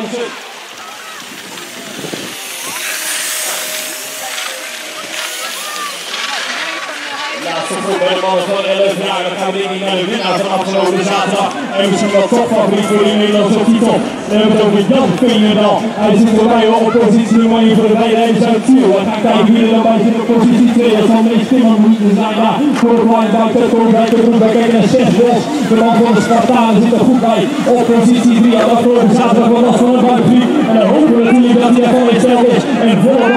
One, two. Laatste voetbal van 11 jaar. Dan gaan we ik naar de winnaar van afgelopen zaterdag. En misschien wel topfavoriet voor de Nederlandse titel. Dan hebben we het over Jan Veenendaal. Hij zit voorbij op positie nummer 1 voor de bijrijders uit Tiel. We gaan kijken wie er dan bij zit op positie 2. Dat zal meneer Timmer moeten zijn. Ja, voor buiten. Komt bij de groep. We kijken naar 6 Bos. De man van de Spartanen zit er goed bij. Op positie 3. Afgelopen zaterdag was van een buiten. En dan hopen we natuurlijk dat hij er gewoon in is. En voor